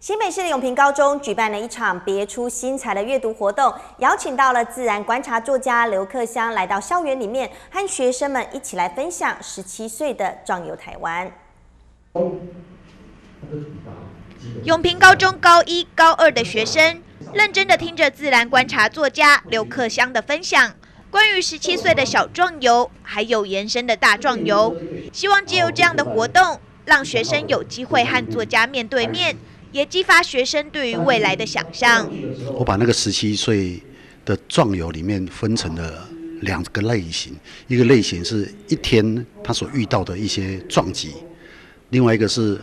新北市的永平高中举办了一场别出心裁的阅读活动，邀请到了自然观察作家刘克香来到校园里面，和学生们一起来分享十七岁的壮游台湾。永平高中高一、高二的学生认真的听着自然观察作家刘克香的分享，关于十七岁的小壮游，还有延伸的大壮游，希望借由这样的活动，让学生有机会和作家面对面。也激发学生对于未来的想象。我把那个十七岁的壮游里面分成了两个类型，一个类型是一天他所遇到的一些撞击，另外一个是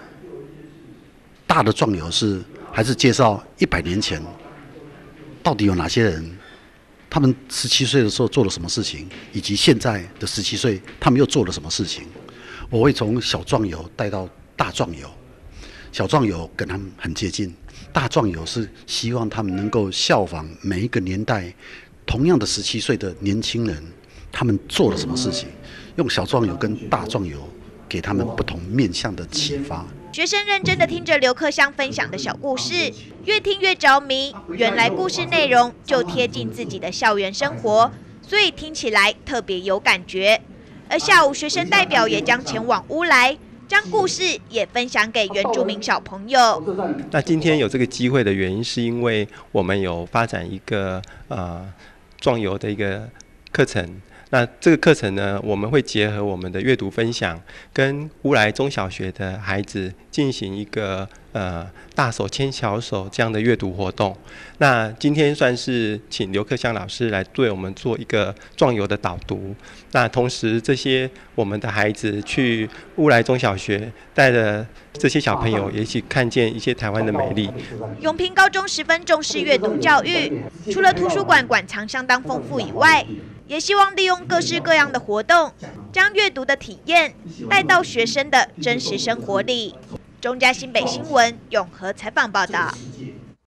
大的壮游是还是介绍一百年前到底有哪些人，他们十七岁的时候做了什么事情，以及现在的十七岁他们又做了什么事情。我会从小壮游带到大壮游。小壮友跟他们很接近，大壮友是希望他们能够效仿每一个年代同样的十七岁的年轻人，他们做了什么事情，用小壮友跟大壮友给他们不同面向的启发。学生认真的听着刘克香分享的小故事，越听越着迷。原来故事内容就贴近自己的校园生活，所以听起来特别有感觉。而下午学生代表也将前往乌来。将故事也分享给原住民小朋友。那今天有这个机会的原因，是因为我们有发展一个呃壮游的一个课程。那这个课程呢，我们会结合我们的阅读分享，跟乌来中小学的孩子进行一个呃大手牵小手这样的阅读活动。那今天算是请刘克香老师来对我们做一个壮游的导读。那同时，这些我们的孩子去乌来中小学，带着这些小朋友也一起看见一些台湾的美丽。永平高中十分重视阅读教育，除了图书馆馆藏相当丰富以外。也希望利用各式各样的活动，将阅读的体验带到学生的真实生活里。中嘉新北新闻永和采访报道。